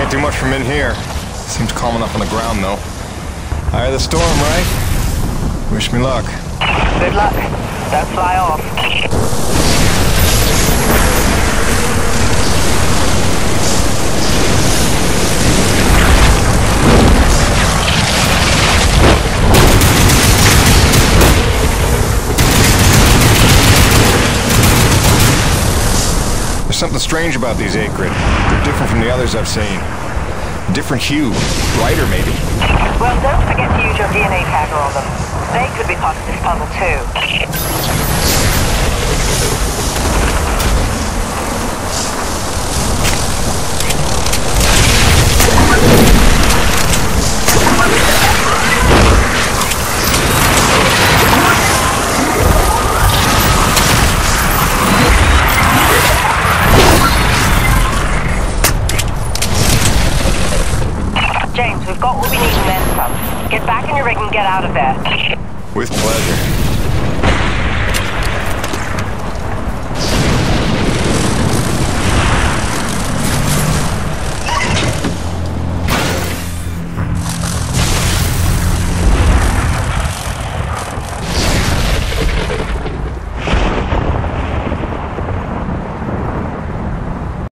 Can't do much from in here. Seems calm enough on the ground, though. Eye of the storm, right? Wish me luck. Good luck. Don't fly off. Something strange about these Akrid. They're different from the others I've seen. Different hue. Brighter, maybe. Well, don't forget to use your DNA tagger on them. They could be part of this puzzle too. James, we've got what we need and then some. Get back in your rig and get out of there.